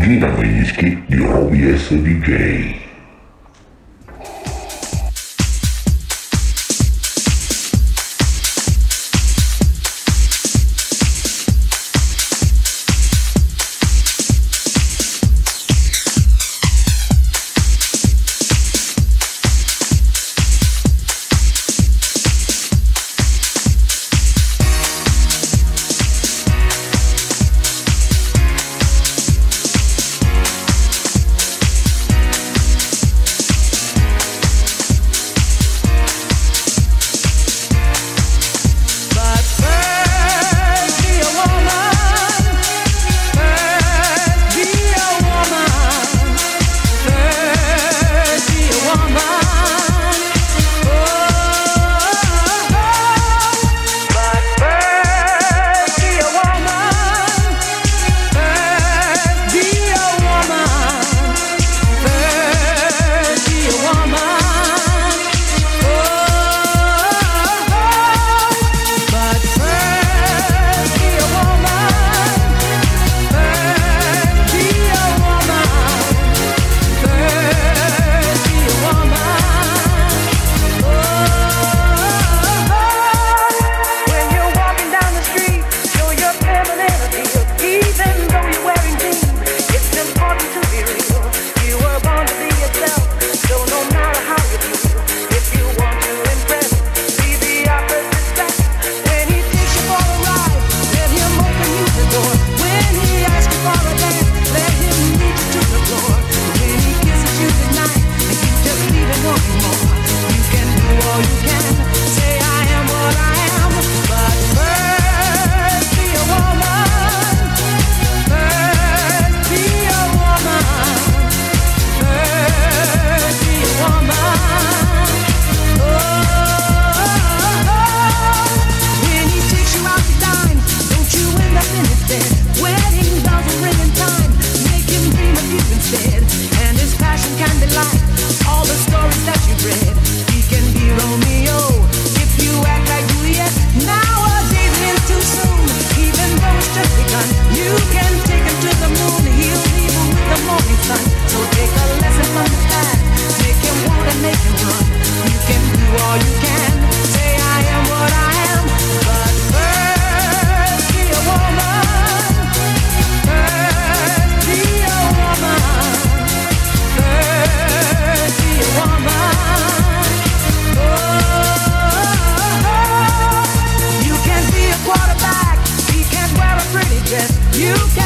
Give a whiskey, you'll be DJ. all the stories that you read. We can be romantic. you got